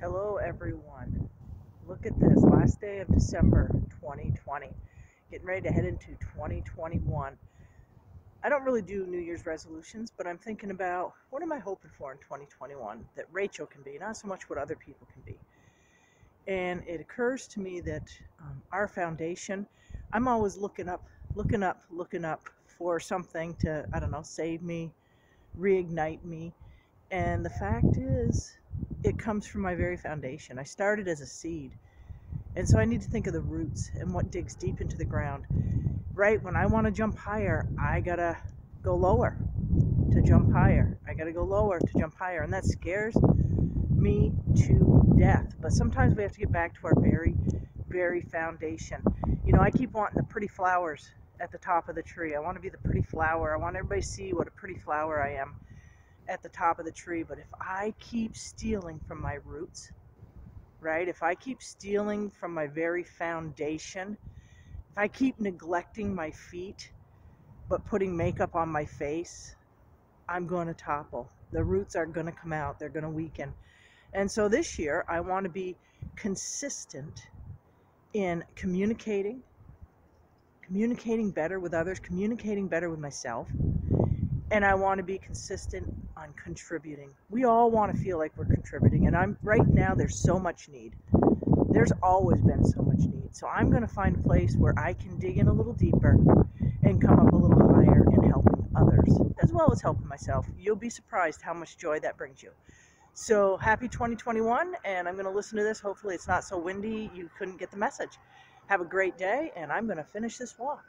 Hello, everyone. Look at this. Last day of December 2020. Getting ready to head into 2021. I don't really do New Year's resolutions, but I'm thinking about what am I hoping for in 2021 that Rachel can be, not so much what other people can be. And it occurs to me that um, our foundation, I'm always looking up, looking up, looking up for something to, I don't know, save me, reignite me. And the fact is, it comes from my very foundation. I started as a seed. And so I need to think of the roots and what digs deep into the ground. Right? When I want to jump higher, I got to go lower to jump higher. I got to go lower to jump higher. And that scares me to death. But sometimes we have to get back to our very, very foundation. You know, I keep wanting the pretty flowers at the top of the tree. I want to be the pretty flower. I want everybody to see what a pretty flower I am at the top of the tree. But if I keep stealing from my roots, right? If I keep stealing from my very foundation, if I keep neglecting my feet, but putting makeup on my face, I'm going to topple. The roots are going to come out, they're going to weaken. And so this year, I want to be consistent in communicating, communicating better with others, communicating better with myself, and I want to be consistent on contributing. We all want to feel like we're contributing, and I'm right now. There's so much need. There's always been so much need. So I'm going to find a place where I can dig in a little deeper and come up a little higher in helping others as well as helping myself. You'll be surprised how much joy that brings you. So happy 2021, and I'm going to listen to this. Hopefully, it's not so windy you couldn't get the message. Have a great day, and I'm going to finish this walk.